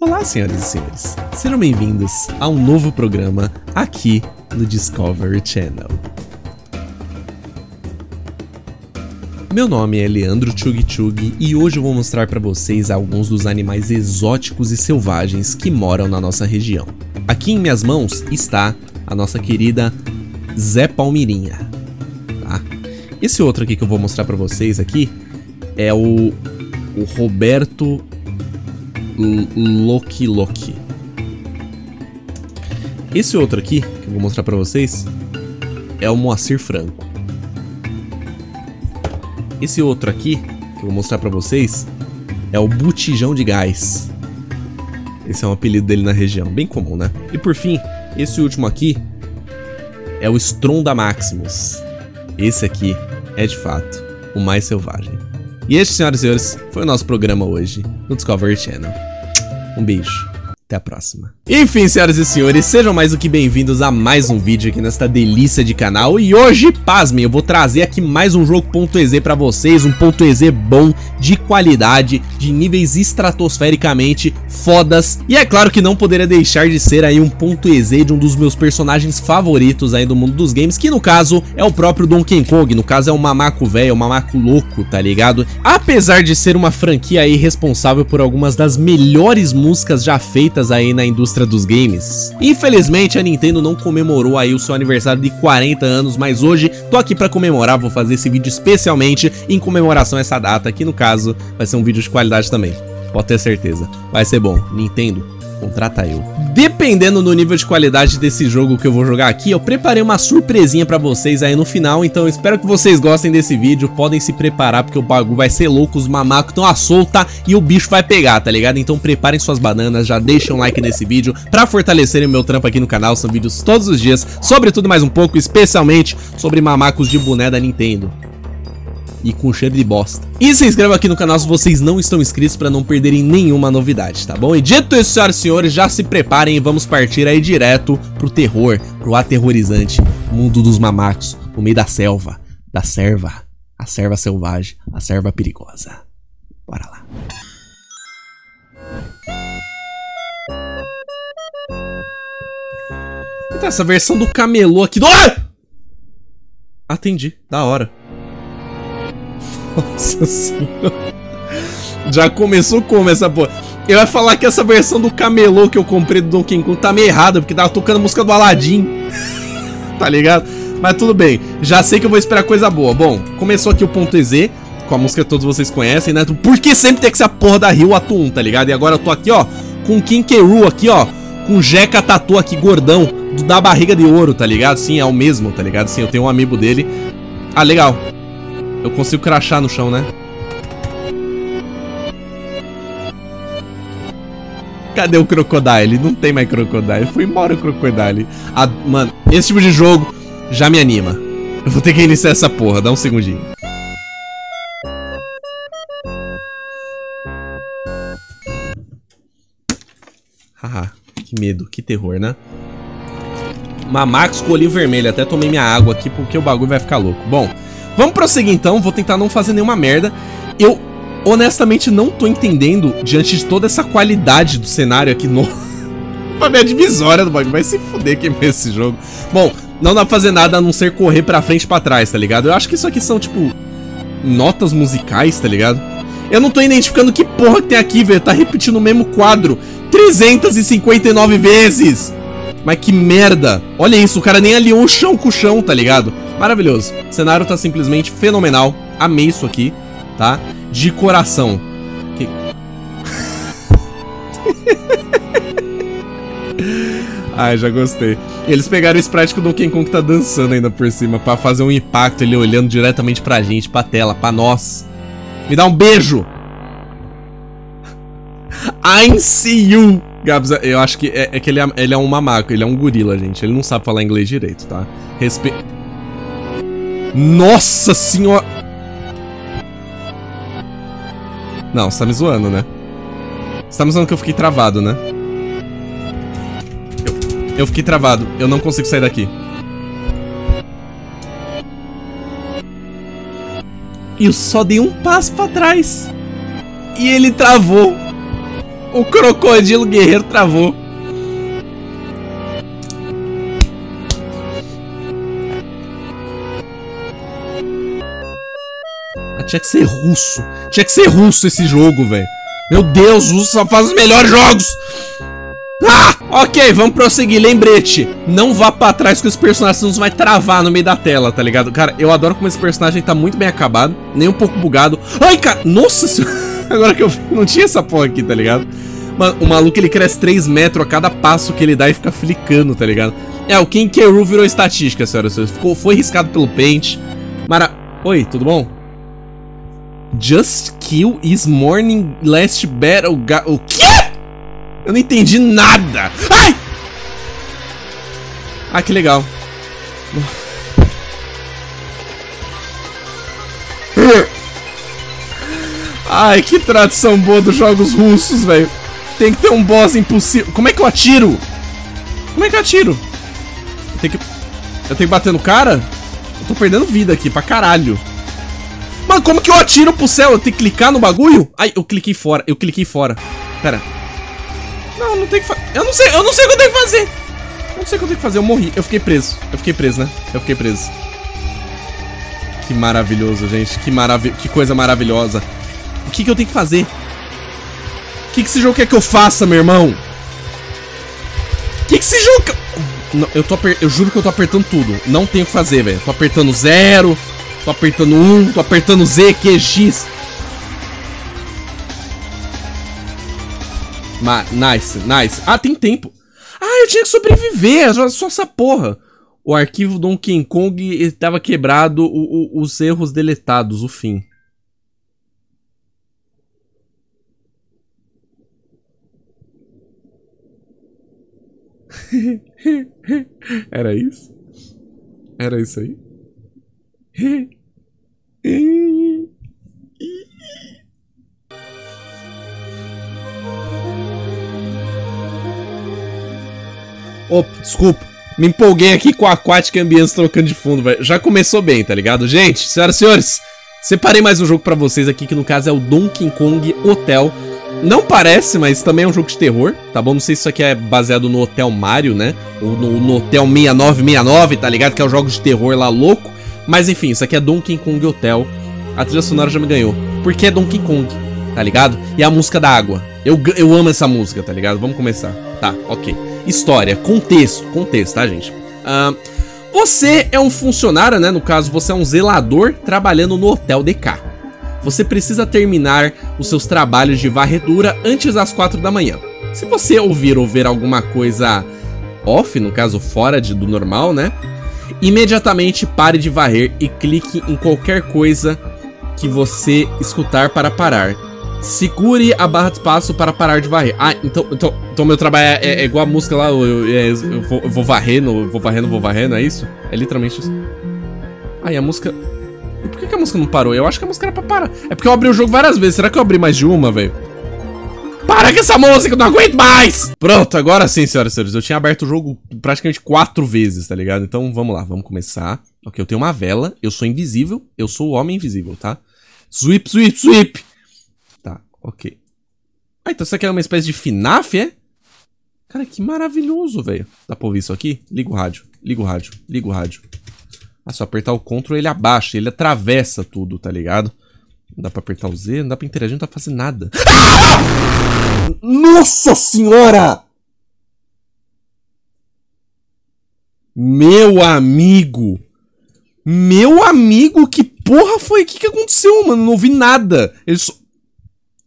Olá, senhoras e senhores. Sejam bem-vindos a um novo programa aqui no Discovery Channel. Meu nome é Leandro Chug Chug e hoje eu vou mostrar para vocês alguns dos animais exóticos e selvagens que moram na nossa região. Aqui em minhas mãos está a nossa querida Zé Palmirinha. Esse outro aqui que eu vou mostrar para vocês aqui é o, o Roberto Loki Loki. Esse outro aqui que eu vou mostrar para vocês é o Moacir Franco. Esse outro aqui, que eu vou mostrar pra vocês, é o Botijão de Gás. Esse é um apelido dele na região, bem comum, né? E por fim, esse último aqui é o Stronda Maximus. Esse aqui é, de fato, o mais selvagem. E este, senhoras e senhores, foi o nosso programa hoje no Discovery Channel. Um beijo. Até a próxima. Enfim, senhoras e senhores, sejam mais do que bem-vindos a mais um vídeo aqui nesta delícia de canal. E hoje, pasmem, eu vou trazer aqui mais um jogo .ez pra vocês, um .ez bom, de qualidade, de níveis estratosfericamente fodas. E é claro que não poderia deixar de ser aí um .ez de um dos meus personagens favoritos aí do mundo dos games, que no caso é o próprio Donkey Kong, no caso é o Mamaco velho, o Mamaco louco, tá ligado? Apesar de ser uma franquia aí responsável por algumas das melhores músicas já feitas aí na indústria dos games. Infelizmente a Nintendo não comemorou aí o seu aniversário de 40 anos, mas hoje tô aqui para comemorar, vou fazer esse vídeo especialmente em comemoração a essa data, que no caso vai ser um vídeo de qualidade também. Pode ter certeza, vai ser bom. Nintendo, contrata eu. Dependendo do nível de qualidade desse jogo que eu vou jogar aqui, eu preparei uma surpresinha pra vocês aí no final, então espero que vocês gostem desse vídeo, podem se preparar porque o bagulho vai ser louco, os mamacos estão à solta e o bicho vai pegar, tá ligado? Então preparem suas bananas, já deixem um like nesse vídeo pra fortalecerem o meu trampo aqui no canal, são vídeos todos os dias, sobre tudo mais um pouco, especialmente sobre mamacos de boné da Nintendo e com cheiro de bosta. E se inscreva aqui no canal se vocês não estão inscritos para não perderem nenhuma novidade, tá bom? E dito isso, senhoras e senhores, já se preparem e vamos partir aí direto pro terror, pro aterrorizante mundo dos mamacos, no meio da selva, da serva, a serva selvagem, a serva perigosa. Bora lá. Então, essa versão do camelô aqui do... Ah! Atendi, da hora. Nossa senhora. Já começou como essa porra? Eu ia falar que essa versão do camelô que eu comprei do Donkey Kong tá meio errada, porque tava tocando a música do Aladdin. tá ligado? Mas tudo bem, já sei que eu vou esperar coisa boa. Bom, começou aqui o ponto EZ, com a música que todos vocês conhecem, né? Por que sempre tem que ser a porra da Rio Atum, tá ligado? E agora eu tô aqui, ó, com o Kinkeru aqui, ó, com Jeca Tatu aqui, gordão, da barriga de ouro, tá ligado? Sim, é o mesmo, tá ligado? Sim, eu tenho um amigo dele. Ah, legal. Eu consigo crachar no chão, né? Cadê o Crocodile? Não tem mais Crocodile. Foi embora o Crocodile. Ah, mano, esse tipo de jogo já me anima. Eu vou ter que iniciar essa porra. Dá um segundinho. Haha, que medo, que terror, né? Mamax com olhinho vermelho. Até tomei minha água aqui porque o bagulho vai ficar louco. Bom, Vamos prosseguir então, vou tentar não fazer nenhuma merda. Eu honestamente não tô entendendo, diante de toda essa qualidade do cenário aqui no... a divisória do bagulho, vai se fuder quem vê esse jogo. Bom, não dá pra fazer nada a não ser correr pra frente e pra trás, tá ligado? Eu acho que isso aqui são, tipo, notas musicais, tá ligado? Eu não tô identificando que porra que tem aqui, velho. Tá repetindo o mesmo quadro 359 vezes. Mas que merda. Olha isso, o cara nem alinhou o chão com o chão, tá ligado? Maravilhoso. O cenário tá simplesmente fenomenal. Amei isso aqui, tá? De coração. Que... Ai, já gostei. Eles pegaram o sprite que o Donkey Kong tá dançando ainda por cima pra fazer um impacto, ele olhando diretamente pra gente, pra tela, pra nós. Me dá um beijo! I see you! Gabs, eu acho que é, é que ele é, ele é um mamaco, ele é um gorila, gente. Ele não sabe falar inglês direito, tá? Respe... Nossa senhora! Não, você tá me zoando, né? Você tá me zoando que eu fiquei travado, né? Eu, eu fiquei travado. Eu não consigo sair daqui. E eu só dei um passo pra trás. E ele travou. O crocodilo guerreiro travou. Tinha que ser russo. Tinha que ser russo esse jogo, velho. Meu Deus, o russo só faz os melhores jogos. Ah! Ok, vamos prosseguir. Lembrete, não vá pra trás que os personagens não vai travar no meio da tela, tá ligado? Cara, eu adoro como esse personagem tá muito bem acabado, nem um pouco bugado. Ai, cara, nossa senhora. Agora que eu vi, não tinha essa porra aqui, tá ligado? Mano, o maluco ele cresce 3 metros a cada passo que ele dá e fica flicando, tá ligado? É, o Ken Keru virou estatística, senhoras e senhores. Ficou, foi riscado pelo Paint. Mara... Oi, tudo bom? Just kill is morning last battle... O quê? Eu não entendi nada. Ai! Ah, que legal. Ai, que tradição boa dos jogos russos, velho. Tem que ter um boss impossível. Como é que eu atiro? Como é que eu atiro? Eu tenho que... Eu tenho que bater no cara? Eu tô perdendo vida aqui, pra caralho. Mano, como que eu atiro pro céu? Eu tenho que clicar no bagulho? Ai, eu cliquei fora. Eu cliquei fora. Pera. Não, não tem que fazer. Eu não sei, eu não sei o que eu tenho que fazer. Eu não sei o que eu tenho que fazer. Eu morri. Eu fiquei preso. Eu fiquei preso, né? Eu fiquei preso. Que maravilhoso, gente. Que, marav que coisa maravilhosa. O que, que eu tenho que fazer? O que, que esse jogo quer que eu faça, meu irmão? O que, que esse jogo... Não, eu, tô eu juro que eu tô apertando tudo. Não tenho o que fazer, velho. Tô apertando zero. Tô apertando um. Tô apertando Z, Q, X. Ma nice, nice. Ah, tem tempo. Ah, eu tinha que sobreviver. Só, só essa porra. O arquivo Donkey Kong estava quebrado. O, o, os erros deletados. O fim. Era isso? Era isso aí? Opa, desculpa. Me empolguei aqui com a Aquatic Ambience trocando de fundo, velho. Já começou bem, tá ligado? Gente, senhoras e senhores, separei mais um jogo pra vocês aqui, que no caso é o Donkey Kong Hotel. Não parece, mas também é um jogo de terror, tá bom? Não sei se isso aqui é baseado no Hotel Mario, né? Ou no, no Hotel 6969, tá ligado? Que é um jogo de terror lá louco. Mas enfim, isso aqui é Donkey Kong Hotel. A trilha sonora já me ganhou. Porque é Donkey Kong, tá ligado? E a música da água. Eu, eu amo essa música, tá ligado? Vamos começar. Tá, ok. História, contexto, contexto, tá, gente? Uh, você é um funcionário, né? No caso, você é um zelador trabalhando no Hotel DK você precisa terminar os seus trabalhos de varredura antes das 4 da manhã. Se você ouvir ou ver alguma coisa off, no caso fora de, do normal, né? Imediatamente pare de varrer e clique em qualquer coisa que você escutar para parar. Segure a barra de espaço para parar de varrer. Ah, então, então, então meu trabalho é, é, igual a música lá, eu, eu, eu, vou, eu vou varrendo, vou varrendo, vou varrendo, é isso? É literalmente isso. Ah, e a música... Por que, que, a música não parou? Eu acho que a música era pra parar. É porque eu abri o jogo várias vezes. Será que eu abri mais de uma, velho? Para com essa música, eu não aguento mais! Pronto, agora sim, senhoras e senhores. Eu tinha aberto o jogo praticamente quatro vezes, tá ligado? Então vamos lá, vamos começar. Ok, eu tenho uma vela, eu sou invisível, eu sou o homem invisível, tá? Sweep, sweep, sweep! Tá, ok. Ah, então isso aqui é uma espécie de FNAF, é? Cara, que maravilhoso, velho. Dá pra ouvir isso aqui? Liga o rádio, liga o rádio, liga o rádio. Ah, só apertar o CTRL ele abaixa, ele atravessa tudo, tá ligado? Não dá pra apertar o Z, não dá pra interagir, não dá pra fazer nada. Nossa senhora! Meu amigo! Meu amigo, que porra foi? O que, que aconteceu, mano? Não ouvi nada. Ele só...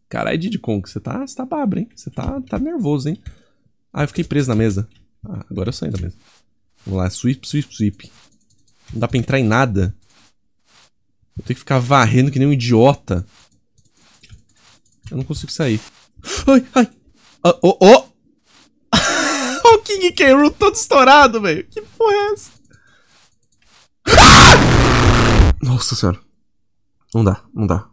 Caralho, Diddy Kong, você tá, tá babra, hein? Você tá, tá nervoso, hein? Ah, eu fiquei preso na mesa. Ah, agora eu saí da mesa. Vamos lá, sweep, sweep, sweep. Não dá pra entrar em nada. Eu tenho que ficar varrendo que nem um idiota. Eu não consigo sair. Ai, ai. Ah, oh, oh. o King K. Rool todo estourado, velho. Que porra é essa? Nossa senhora. Não dá, não dá.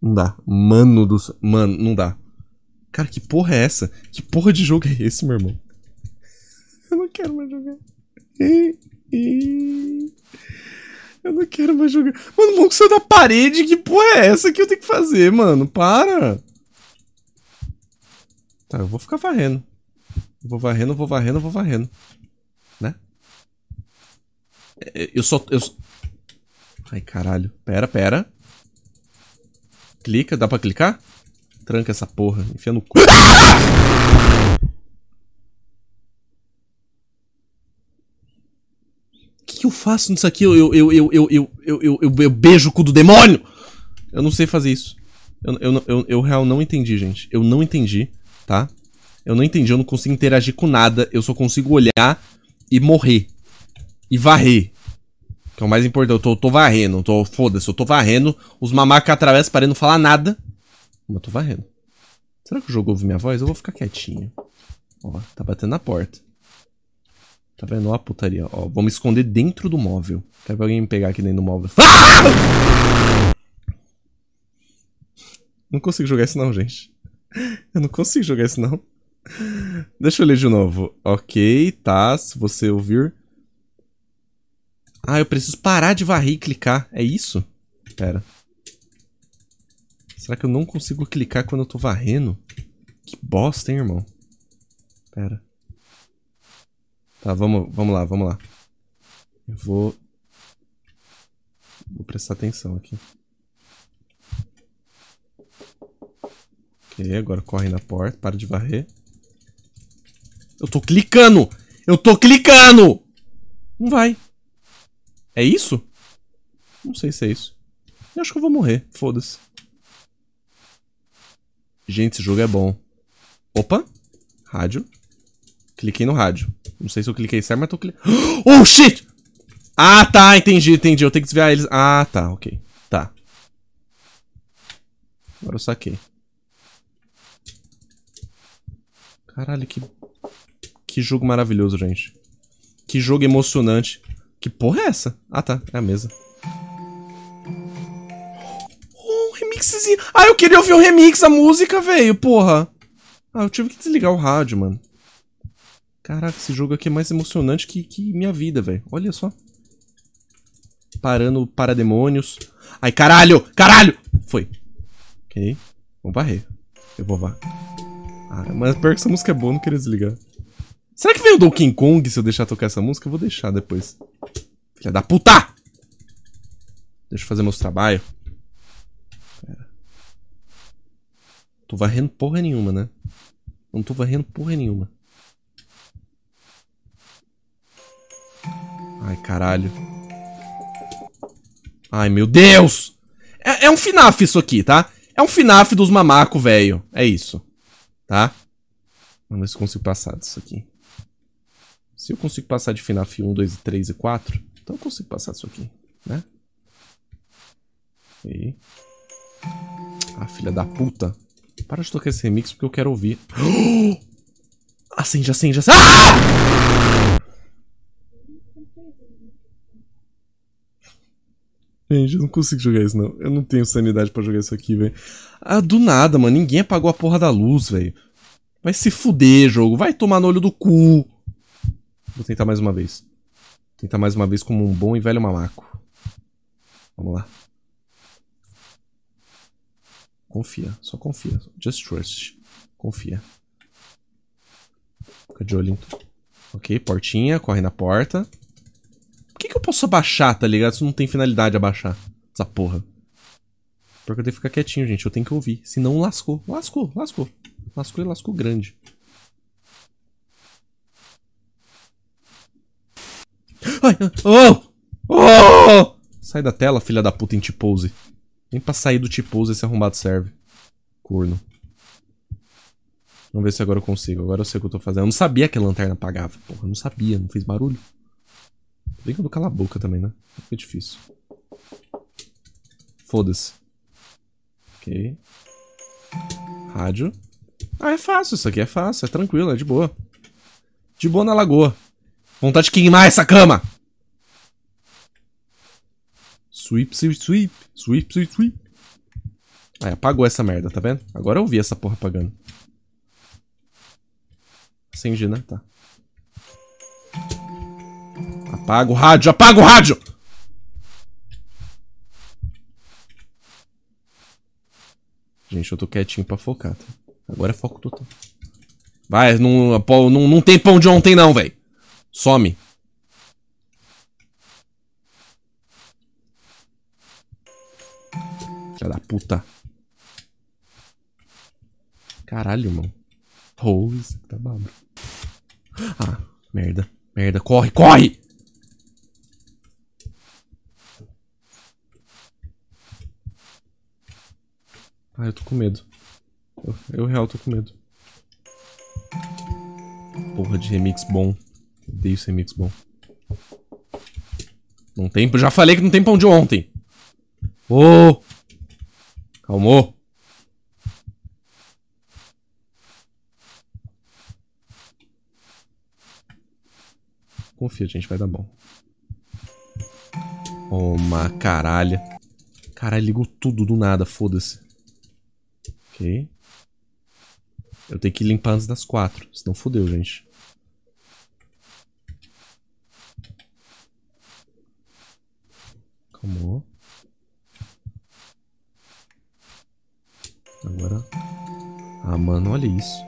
Não dá. Mano do. Mano, não dá. Cara, que porra é essa? Que porra de jogo é esse, meu irmão? Eu não quero mais jogar. Eu não quero mais jogar. Mano, o maluco saiu da parede. Que porra é essa que eu tenho que fazer, mano? Para. Tá, eu vou ficar varrendo. Vou varrendo, vou varrendo, vou varrendo. Né? É, eu só... Eu... Ai, caralho. Pera, pera. Clica, dá pra clicar? Tranca essa porra, enfia no cu. O que, que eu faço nisso aqui? Eu, eu, eu, eu, eu, eu, eu, eu, eu, beijo o cu do demônio! Eu não sei fazer isso. Eu, eu, eu, eu real não entendi, gente. Eu não entendi, tá? Eu não entendi, eu não consigo interagir com nada. Eu só consigo olhar e morrer. E varrer. Que é o mais importante. Eu tô, tô varrendo. Tô, Foda-se, eu tô varrendo. Os mamacas atravessam parando não falar nada. Mas eu tô varrendo. Será que o jogo ouve minha voz? Eu vou ficar quietinho. Ó, tá batendo na porta. Tá vendo? Ó a putaria. Ó, vou me esconder dentro do móvel. Quero ver alguém me pegar aqui dentro do móvel. Ah! Não consigo jogar isso não, gente. Eu não consigo jogar isso não. Deixa eu ler de novo. Ok, tá. Se você ouvir. Ah, eu preciso parar de varrer e clicar. É isso? Pera. Será que eu não consigo clicar quando eu tô varrendo? Que bosta, hein, irmão? Pera. Tá, vamos, vamos lá, vamos lá. Eu vou... Vou prestar atenção aqui. Ok, agora corre na porta, para de varrer. Eu tô clicando! Eu tô clicando! Não vai. É isso? Não sei se é isso. Eu acho que eu vou morrer, foda-se. Gente, esse jogo é bom. Opa! Rádio. Cliquei no rádio. Não sei se eu cliquei certo, mas tô clicando. Oh, shit! Ah, tá, entendi, entendi. Eu tenho que desviar eles. Ah, tá, ok. Tá. Agora eu saquei. Caralho, que... Que jogo maravilhoso, gente. Que jogo emocionante. Que porra é essa? Ah, tá. É a mesa. remixzinho. Ah, eu queria ouvir o remix, a música, velho, porra. Ah, eu tive que desligar o rádio, mano. Caraca, esse jogo aqui é mais emocionante que, que minha vida, velho. Olha só. Parando para demônios. Ai, caralho! Caralho! Foi. Ok. Vamos varrer. Eu vou vá. Ah, mas pior que essa música é boa, não queria desligar. Será que vem o Donkey Kong se eu deixar tocar essa música? Eu vou deixar depois. Filha da puta! Deixa eu fazer meus trabalhos. Tô varrendo porra nenhuma, né? Não tô varrendo porra nenhuma. Ai, caralho. Ai, meu Deus! É, é um FNAF isso aqui, tá? É um FNAF dos mamacos, velho. É isso. Tá? Vamos ver se eu consigo passar disso aqui. Se eu consigo passar de FNAF 1, 2, 3 e 4, então eu consigo passar disso aqui, né? E... Ah, filha da puta. Para de tocar esse remix porque eu quero ouvir. Acende, acende, acende. Ah! Gente, eu não consigo jogar isso, não. Eu não tenho sanidade pra jogar isso aqui, velho. Ah, do nada, mano. Ninguém apagou a porra da luz, velho. Vai se fuder, jogo. Vai tomar no olho do cu. Vou tentar mais uma vez. Vou tentar mais uma vez como um bom e velho mamaco. Vamos lá. Confia, só confia. Just trust. Confia. Fica de olho. Ok, portinha, corre na porta. Por que, que eu posso abaixar, tá ligado? Se não tem finalidade abaixar. Essa porra. Porque eu tenho que ficar quietinho, gente. Eu tenho que ouvir. Senão lascou. Lascou, lascou. Lascou e lascou grande. Ai, oh! Oh! Sai da tela, filha da puta, em T-pose. Nem pra sair do T-pose esse arrombado serve. Corno. Vamos ver se agora eu consigo. Agora eu sei o que eu tô fazendo. Eu não sabia que a lanterna apagava. Porra, eu não sabia. Não fez barulho. Bem que eu vou a boca também, né? Fica difícil. Foda-se. Ok. Rádio. Ah, é fácil. Isso aqui é fácil. É tranquilo. É de boa. De boa na lagoa. Vontade de queimar essa cama. Sweep, sweep, sweep. Sweep, sweep, sweep. Aí, apagou essa merda, tá vendo? Agora eu vi essa porra apagando. Acendi, né? Tá. Apaga o rádio, apaga o rádio! Gente, eu tô quietinho pra focar, tá? Agora é foco total. Vai, não, não, não tem pão de ontem não, velho. Some. Filha da puta. Caralho, irmão. Rose, tá babro. Ah, merda. Merda, corre, corre! Ah, eu tô com medo. Eu, eu real tô com medo. Porra de remix bom. Odeio esse remix bom. Não tem... Já falei que não tem pão de ontem. Ô! Oh! Calmou. Confia, gente, vai dar bom. Uma caralha. Caralho, ligou tudo do nada, foda-se. Ok. Eu tenho que limpar antes das quatro, senão fodeu, gente. Calmou. Agora... Ah, mano, olha isso.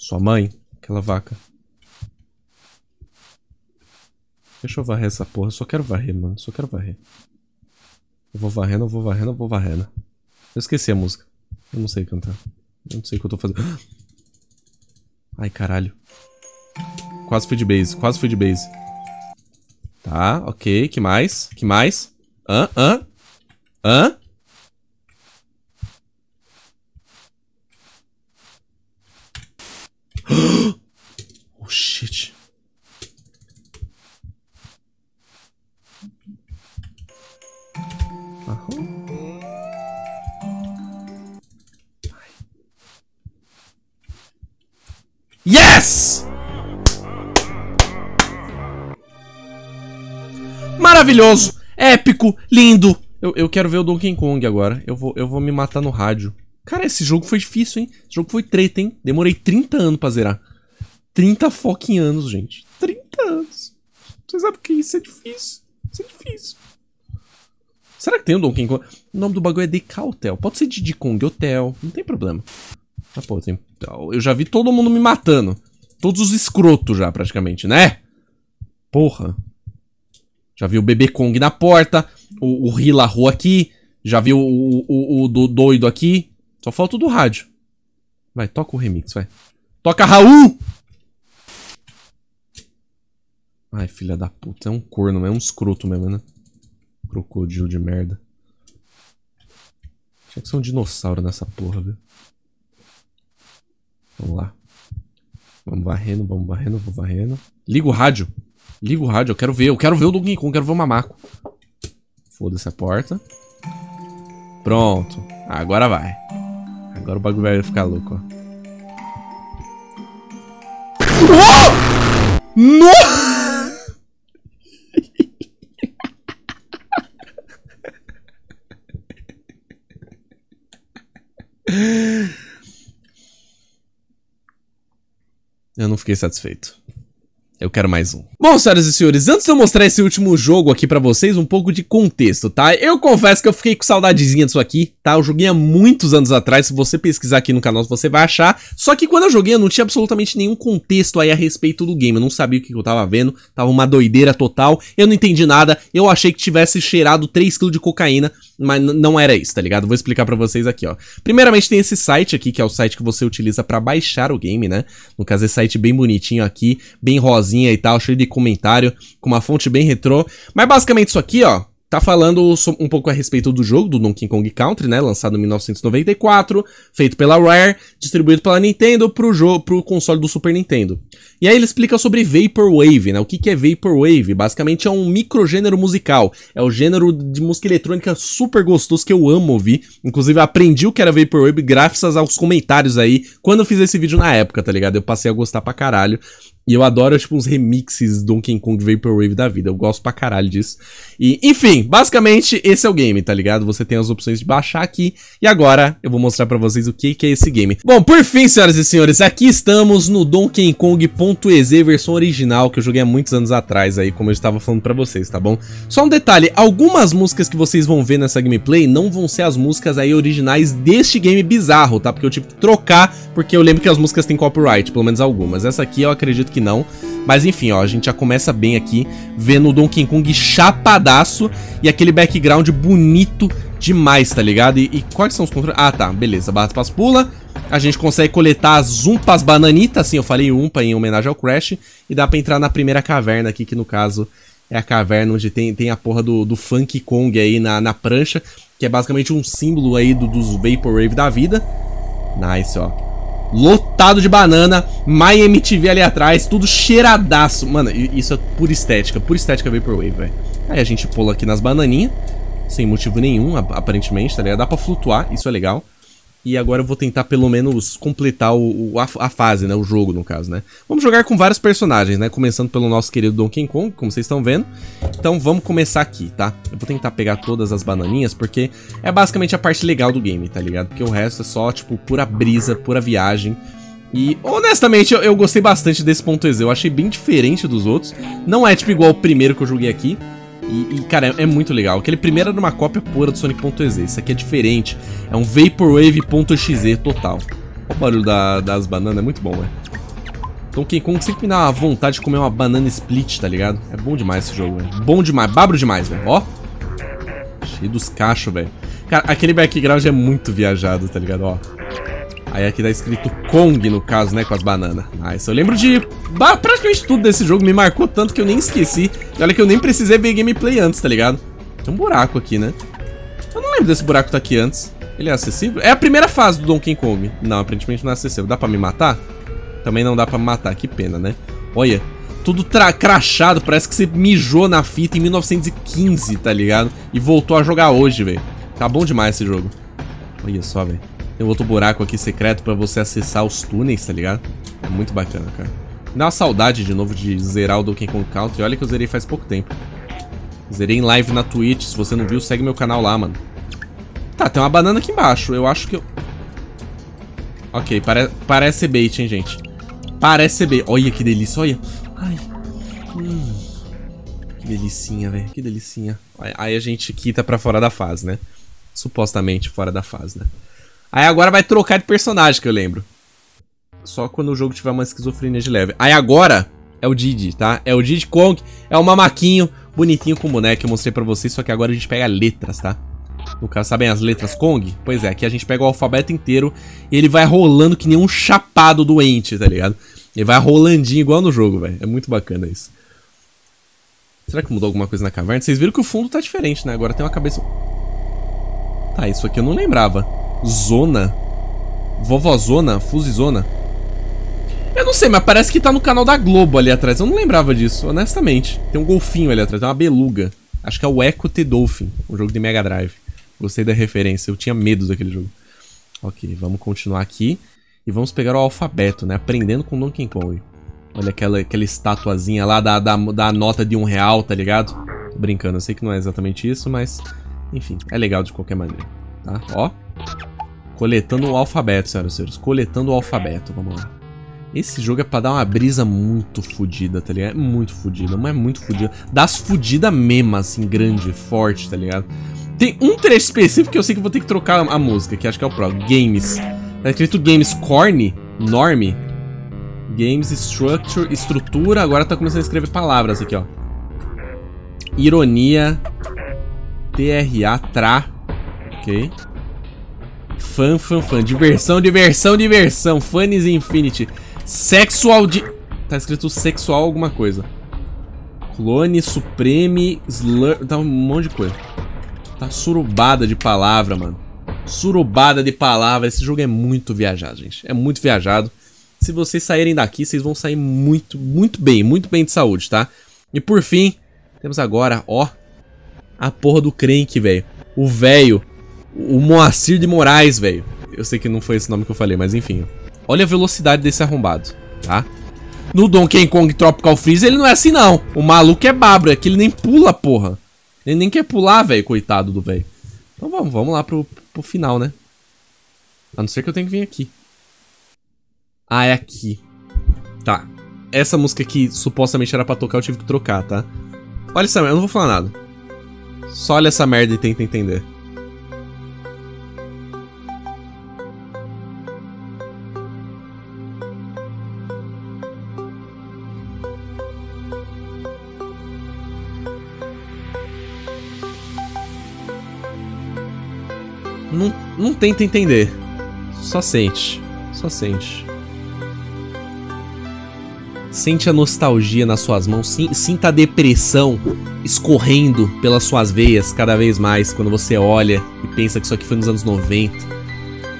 Sua mãe, aquela vaca. Deixa eu varrer essa porra. Eu só quero varrer, mano. Só quero varrer. Eu vou varrendo, eu vou varrendo, eu vou varrendo. Eu esqueci a música. Eu não sei cantar. Eu não sei o que eu tô fazendo. Ai, caralho. Quase fui de base, quase fui de base. Tá, ok. Que mais? Que mais? Hã? Hã? Hã? Maravilhoso, épico, lindo. Eu, eu quero ver o Donkey Kong agora. Eu vou, eu vou me matar no rádio. Cara, esse jogo foi difícil, hein? Esse jogo foi treta, hein? Demorei 30 anos pra zerar. 30 fucking anos, gente. 30 anos. Vocês sabem que isso é difícil. Isso é difícil. Será que tem o Donkey Kong? O nome do bagulho é DK Hotel. Pode ser Diddy Kong Hotel. Não tem problema. Ah, pô, tem... Eu já vi todo mundo me matando. Todos os escrotos já, praticamente, né? Porra. Já vi o bebê Kong na porta. O, o Rila Rua aqui. Já vi o, o, o, do doido aqui. Só falta o do rádio. Vai, toca o remix, vai. Toca Raul! Ai, filha da puta. É um corno, é um escroto mesmo, né? Crocodilo de merda. Tinha que ser um dinossauro nessa porra, viu? Vamos lá. Vamos varrendo, vamos varrendo, vou varrendo. Liga o rádio. Liga o rádio, eu quero ver. Eu quero ver o Donkey Kong, quero ver o Mamaco. Foda-se a porta. Pronto. Agora vai. Agora o bagulho vai ficar louco, ó. Oh! No! Eu não fiquei satisfeito. Eu quero mais um. Bom, senhoras e senhores, antes de eu mostrar esse último jogo aqui pra vocês, um pouco de contexto, tá? Eu confesso que eu fiquei com saudadezinha disso aqui, tá? Eu joguei há muitos anos atrás, se você pesquisar aqui no canal você vai achar. Só que quando eu joguei eu não tinha absolutamente nenhum contexto aí a respeito do game, eu não sabia o que eu tava vendo, tava uma doideira total, eu não entendi nada, eu achei que tivesse cheirado 3kg de cocaína, mas não era isso, tá ligado? Vou explicar pra vocês aqui, ó. Primeiramente tem esse site aqui, que é o site que você utiliza pra baixar o game, né? No caso, esse site bem bonitinho aqui, bem rosinha e tal, cheio de comentário, com uma fonte bem retrô. Mas basicamente isso aqui, ó, tá falando um pouco a respeito do jogo, do Donkey Kong Country, né, lançado em 1994, feito pela Rare, distribuído pela Nintendo pro, jogo, pro console do Super Nintendo. E aí ele explica sobre Vaporwave, né, o que, que é Vaporwave? Basicamente é um microgênero musical, é o gênero de música eletrônica super gostoso que eu amo ouvir, inclusive aprendi o que era Vaporwave graças aos comentários aí, quando eu fiz esse vídeo na época, tá ligado? Eu passei a gostar pra caralho. E eu adoro, tipo, uns remixes Donkey Kong Vaporwave da vida. Eu gosto pra caralho disso. E, enfim, basicamente, esse é o game, tá ligado? Você tem as opções de baixar aqui. E agora, eu vou mostrar pra vocês o que, que é esse game. Bom, por fim, senhoras e senhores, aqui estamos no Donkey Kong.exe, versão original, que eu joguei há muitos anos atrás aí, como eu estava falando pra vocês, tá bom? Só um detalhe, algumas músicas que vocês vão ver nessa gameplay não vão ser as músicas aí originais deste game bizarro, tá? Porque eu tive que trocar, porque eu lembro que as músicas têm copyright, pelo menos algumas. Essa aqui eu acredito que que não. Mas enfim, ó, a gente já começa bem aqui, vendo o Donkey Kong chapadaço e aquele background bonito demais, tá ligado? E, e quais são os controles? Ah, tá, beleza, barra espaço pula, a gente consegue coletar as umpas bananitas, assim, eu falei umpa em homenagem ao Crash, e dá pra entrar na primeira caverna aqui, que no caso é a caverna onde tem, tem a porra do, do Funk Kong aí na, na prancha, que é basicamente um símbolo aí do, dos Vaporwave da vida. Nice, ó lotado de banana, My MTV ali atrás, tudo cheiradaço. Mano, isso é pura estética, pura estética Vaporwave, velho. Aí a gente pula aqui nas bananinhas, sem motivo nenhum, aparentemente, tá ligado? Dá pra flutuar, isso é legal. E agora eu vou tentar pelo menos completar o, o a, a, fase, né? O jogo, no caso, né? Vamos jogar com vários personagens, né? Começando pelo nosso querido Donkey Kong, como vocês estão vendo. Então vamos começar aqui, tá? Eu vou tentar pegar todas as bananinhas, porque é basicamente a parte legal do game, tá ligado? Porque o resto é só, tipo, pura brisa, pura viagem. E, honestamente, eu, eu gostei bastante desse ponto exe. Eu achei bem diferente dos outros. Não é, tipo, igual o primeiro que eu joguei aqui. E, e, cara, é, é, muito legal. Aquele primeiro era uma cópia pura do Sonic.exe. Isso aqui é diferente. É um Vaporwave.exe total. Olha o barulho da, das bananas, é muito bom, velho. Donkey Kong sempre me dá vontade de comer uma banana split, tá ligado? É bom demais esse jogo, velho. Bom demais, babro demais, velho. Ó. Cheio dos cachos, velho. Cara, aquele background é muito viajado, tá ligado? Ó. Aí aqui tá escrito Kong, no caso, né, com as bananas. Nice. Eu lembro de... Praticamente tudo desse jogo me marcou tanto que eu nem esqueci. E olha que eu nem precisei ver gameplay antes, tá ligado? Tem um buraco aqui, né? Eu não lembro desse buraco tá aqui antes. Ele é acessível? É a primeira fase do Donkey Kong. Não, aparentemente não é acessível. Dá pra me matar? Também não dá pra me matar, que pena, né? Olha, tudo crachado, parece que você mijou na fita em 1915, tá ligado? E voltou a jogar hoje, velho. Tá bom demais esse jogo. Olha só, velho. Tem outro buraco aqui secreto pra você acessar os túneis, tá ligado? É muito bacana, cara. Me dá uma saudade de novo de zerar o Donkey Kong Country. Olha que eu zerei faz pouco tempo. Zerei em live na Twitch. Se você não viu, segue meu canal lá, mano. Tá, tem uma banana aqui embaixo. Eu acho que eu... Ok, pare... parece bait, hein, gente. Parece bait. Olha que delícia, olha. Ai. Hum. Que delicinha, velho. Que delicinha. Aí a gente quita pra fora da fase, né? Supostamente fora da fase, né? Aí agora vai trocar de personagem, que eu lembro. Só quando o jogo tiver uma esquizofrenia de leve. Aí agora é o Didi, tá? É o Didi Kong, é o mamaquinho, bonitinho com boneco que eu mostrei pra vocês, só que agora a gente pega letras, tá? No caso, sabem as letras Kong? Pois é, aqui a gente pega o alfabeto inteiro e ele vai rolando que nem um chapado doente, tá ligado? Ele vai rolandinho igual no jogo, velho. É muito bacana isso. Será que mudou alguma coisa na caverna? Vocês viram que o fundo tá diferente, né? Agora tem uma cabeça... Tá, isso aqui eu não lembrava. Zona? Vovozona? Fusizona? Eu não sei, mas parece que tá no canal da Globo ali atrás. Eu não lembrava disso, honestamente. Tem um golfinho ali atrás, tem uma beluga. Acho que é o Echo The Dolphin, um jogo de Mega Drive. Gostei da referência, eu tinha medo daquele jogo. Ok, vamos continuar aqui. E vamos pegar o alfabeto, né? Aprendendo com Donkey Kong. Olha aquela, aquela estatuazinha lá da, da, da nota de um real, tá ligado? Tô brincando, eu sei que não é exatamente isso, mas... Enfim, é legal de qualquer maneira, tá? Ó, Coletando o alfabeto, senhoras e senhores. Coletando o alfabeto, vamos lá. Esse jogo é pra dar uma brisa muito fodida, tá ligado? É muito fodida, mas é muito fodida. Das fodidas mesmo, assim, grande, forte, tá ligado? Tem um trecho específico que eu sei que vou ter que trocar a música, que acho que é o Pro. Games. Tá escrito Games Corny, Norme. Games Structure, estrutura. Agora tá começando a escrever palavras aqui, ó. Ironia. TRA, tra. Ok. Fan, fan, fan. Diversão, diversão, diversão. Funnies Infinity. Sexual de... Tá escrito sexual alguma coisa. Clone, Supreme, Slur... Tá um monte de coisa. Tá surubada de palavra, mano. Surubada de palavra. Esse jogo é muito viajado, gente. É muito viajado. Se vocês saírem daqui, vocês vão sair muito, muito bem. Muito bem de saúde, tá? E por fim, temos agora, ó... A porra do Crank, velho. O velho o Moacir de Moraes, velho. Eu sei que não foi esse nome que eu falei, mas enfim. Olha a velocidade desse arrombado, tá? no Donkey Kong Tropical Freeze ele não é assim não. O maluco é babra, é que ele nem pula, porra. Ele nem quer pular, velho, coitado do velho. Então vamos, vamos lá pro, pro final, né? A não ser que eu tenha que vir aqui. Ah, é aqui. Tá. Essa música aqui supostamente era pra tocar, eu tive que trocar, tá? Olha essa merda, eu não vou falar nada. Só olha essa merda e tenta entender. Não, tenta entender. Só sente. Só sente. Sente a nostalgia nas suas mãos, sinta a depressão escorrendo pelas suas veias cada vez mais quando você olha e pensa que isso aqui foi nos anos 90.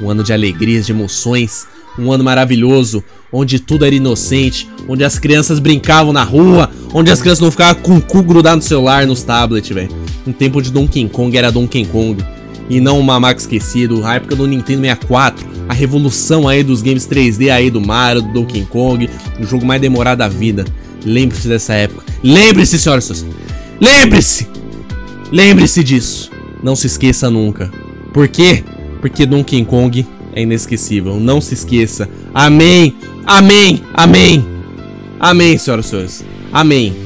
Um ano de alegrias, de emoções, um ano maravilhoso, onde tudo era inocente, onde as crianças brincavam na rua, onde as crianças não ficavam com o cu grudado no celular, nos tablets, velho. Um tempo de Donkey Kong era Donkey Kong e não o Mamaco esquecido, a época do Nintendo 64, a revolução aí dos games 3D aí do Mario, do Donkey Kong, o jogo mais demorado da vida. Lembre-se dessa época. Lembre-se, senhoras e Lembre-se! Lembre-se disso. Não se esqueça nunca. Por quê? Porque Donkey Kong é inesquecível. Não se esqueça. Amém! Amém! Amém! Amém, senhoras e senhores. Amém.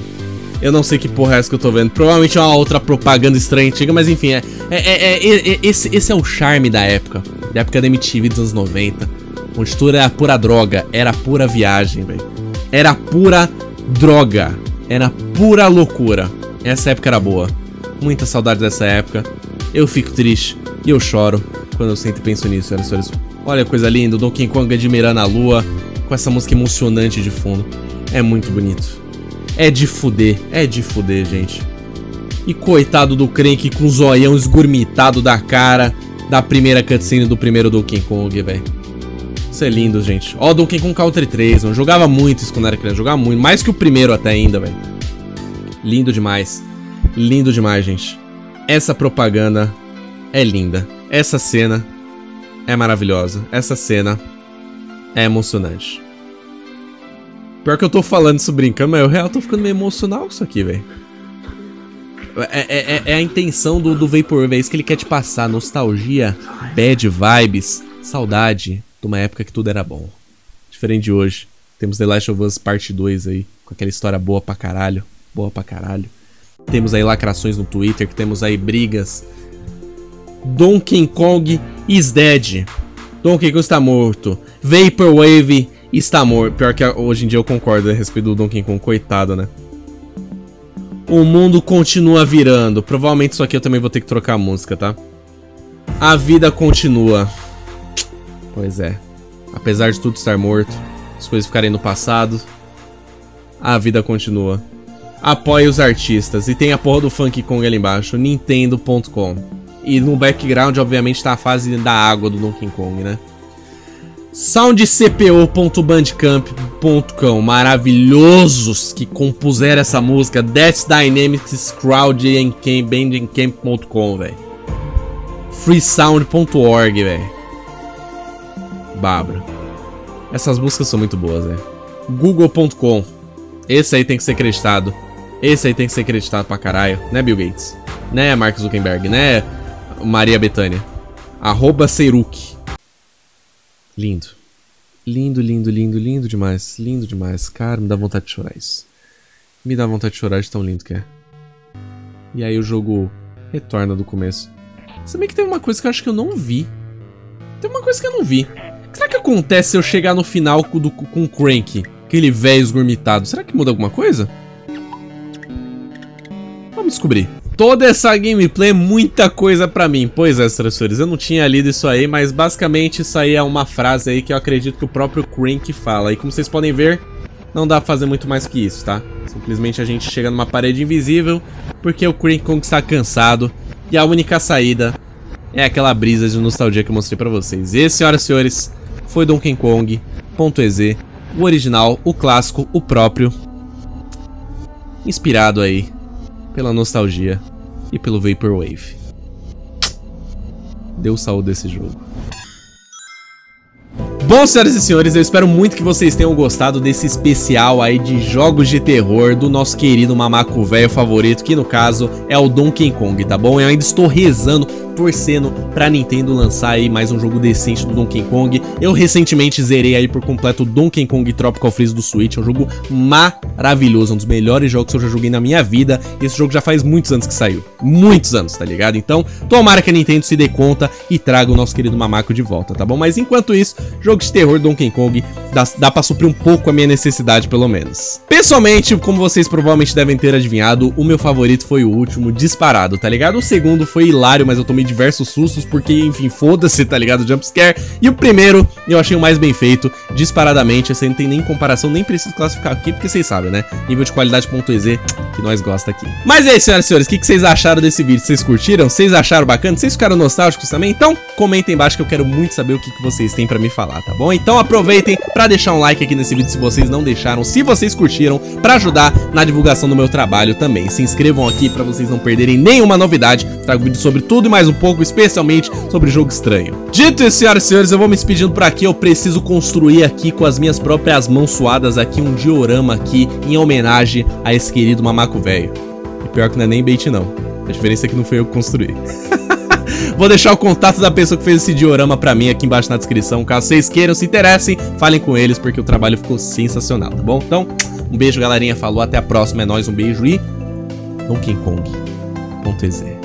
Eu não sei que porra é essa que eu tô vendo. Provavelmente é uma outra propaganda estranha antiga, mas enfim, é, é, é, é, esse, esse é o charme da época. Da época da MTV dos anos 90. Onde tudo era pura droga, era pura viagem, velho. Era pura droga. Era pura loucura. Essa época era boa. Muita saudade dessa época. Eu fico triste e eu choro quando eu sempre penso nisso, senhoras e senhores. Olha que coisa linda, o Donkey Kong admirando a lua, com essa música emocionante de fundo. É muito bonito. É de fuder, é de fuder, gente. E coitado do Crank com o zoião esgurmitado da cara da primeira cutscene do primeiro Donkey Kong, velho. Isso é lindo, gente. Ó, Donkey Kong Country 3, mano. Jogava muito isso quando era criança. Jogava muito. Mais que o primeiro até ainda, velho. Lindo demais. Lindo demais, gente. Essa propaganda é linda. Essa cena é maravilhosa. Essa cena é emocionante. Pior que eu tô falando isso brincando, mas eu real tô ficando meio emocional isso aqui, velho. É, é, é, é, a intenção do, do Vaporwave, é isso que ele quer te passar. Nostalgia, bad vibes, saudade de uma época que tudo era bom. Diferente de hoje. Temos The Last of Us Parte 2 aí, com aquela história boa pra caralho. Boa pra caralho. Temos aí lacrações no Twitter, temos aí brigas. Donkey Kong is dead. Donkey Kong está morto. Vaporwave está morto. Pior que hoje em dia eu concordo a respeito do Donkey Kong, coitado, né? O mundo continua virando. Provavelmente isso aqui eu também vou ter que trocar a música, tá? A vida continua. Pois é. Apesar de tudo estar morto, as coisas ficarem no passado, a vida continua. Apoie os artistas. E tem a porra do Funk Kong ali embaixo, nintendo.com. E no background, obviamente, tá a fase da água do Donkey Kong, né? soundcpo.bandcamp.com maravilhosos que compuseram essa música. Death Dynamics Crowd em bandcamp.com velho freesound.org velho Babra. Essas músicas são muito boas velho google.com esse aí tem que ser acreditado. Esse aí tem que ser acreditado pra caralho. Né Bill Gates? Né Mark Zuckerberg? Né Maria Bethânia? Arroba Seiruk Lindo. Lindo, lindo, lindo, lindo demais. Lindo demais. Cara, me dá vontade de chorar isso. Me dá vontade de chorar de tão lindo que é. E aí o jogo retorna do começo. Sabia que tem uma coisa que eu acho que eu não vi. Tem uma coisa que eu não vi. Será que acontece se eu chegar no final com, do, com o Crank? Aquele velho esgurmitado. Será que muda alguma coisa? Vamos descobrir toda essa gameplay é muita coisa pra mim. Pois é, senhores, eu não tinha lido isso aí, mas basicamente isso aí é uma frase aí que eu acredito que o próprio Crank fala. E como vocês podem ver, não dá pra fazer muito mais que isso, tá? Simplesmente a gente chega numa parede invisível, porque o Crank Kong está cansado, e a única saída é aquela brisa de nostalgia que eu mostrei pra vocês. Esse, senhoras e senhores, foi Donkey Kong.ez, o original, o clássico, o próprio, inspirado aí pela nostalgia e pelo Vaporwave. Deu saúde desse jogo. Bom, senhoras e senhores, eu espero muito que vocês tenham gostado desse especial aí de jogos de terror do nosso querido mamaco velho favorito, que no caso é o Donkey Kong, tá bom? Eu ainda estou rezando torcendo pra Nintendo lançar aí mais um jogo decente do Donkey Kong. Eu recentemente zerei aí por completo Donkey Kong Tropical Freeze do Switch, é um jogo maravilhoso, um dos melhores jogos que eu já joguei na minha vida. Esse jogo já faz muitos anos que saiu, muitos anos, tá ligado? Então, tomara que a Nintendo se dê conta e traga o nosso querido Mamaco de volta, tá bom? Mas enquanto isso, jogo de terror Donkey Kong dá, dá pra suprir um pouco a minha necessidade, pelo menos. Pessoalmente, como vocês provavelmente devem ter adivinhado, o meu favorito foi o último, disparado, tá ligado? O segundo foi hilário, mas eu tomei diversos sustos, porque, enfim, foda-se, tá ligado? Jumpscare. E o primeiro, eu achei o mais bem feito, disparadamente. Esse não tem nem comparação, nem preciso classificar aqui, porque vocês sabem, né? Nível de qualidade.ez, que nós gosta aqui. Mas é isso, senhoras e senhores, o que, vocês acharam desse vídeo? Vocês curtiram? Vocês acharam bacana? Vocês ficaram nostálgicos também? Então, comentem embaixo que eu quero muito saber o que, que vocês têm pra me falar, tá bom? Então aproveitem pra deixar um like aqui nesse vídeo se vocês não deixaram, se vocês curtiram, pra ajudar na divulgação do meu trabalho também. Se inscrevam aqui pra vocês não perderem nenhuma novidade. Trago vídeo sobre tudo e mais um pouco, especialmente sobre jogo estranho. Dito isso, senhoras e senhores, eu vou me despedindo por aqui. Eu preciso construir aqui com as minhas próprias mãos suadas aqui um diorama aqui em homenagem a esse querido mamaco velho. E pior que não é nem bait não. A diferença é que não foi eu que construí. Vou deixar o contato da pessoa que fez esse diorama pra mim aqui embaixo na descrição. Caso vocês queiram, se interessem, falem com eles, porque o trabalho ficou sensacional, tá bom? Então, um beijo, galerinha. Falou, até a próxima. É nóis, um beijo e... Donkey Kong.exe